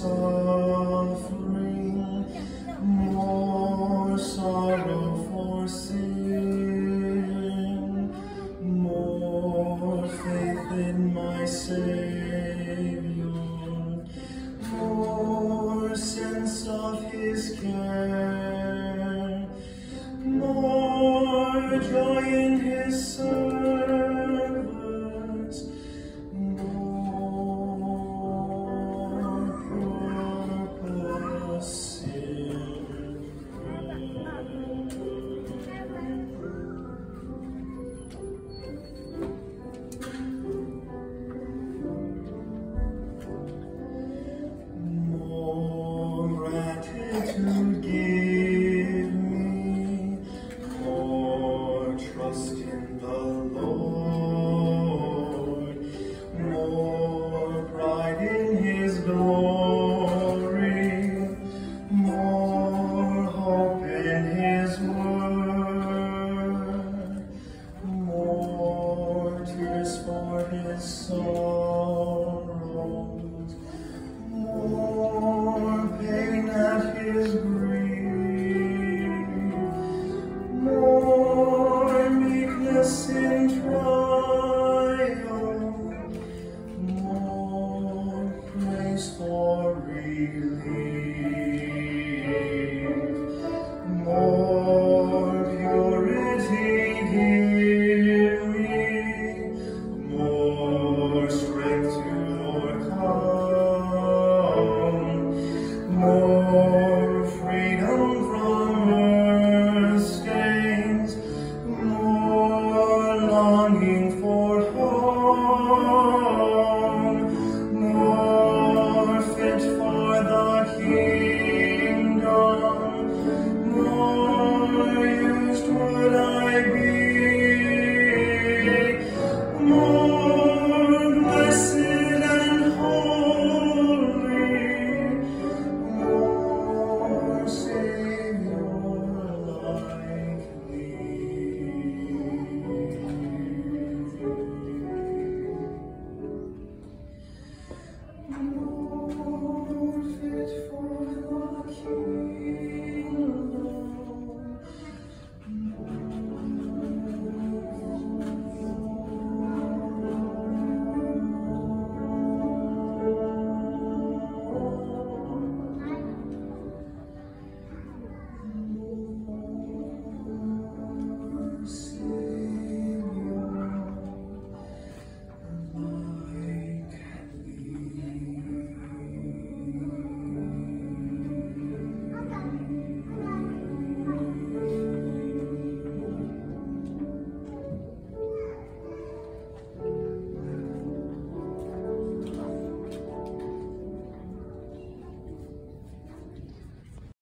suffering, more sorrow for sin, more faith in my Savior, more sense of His care, more joy in His service. so Oh.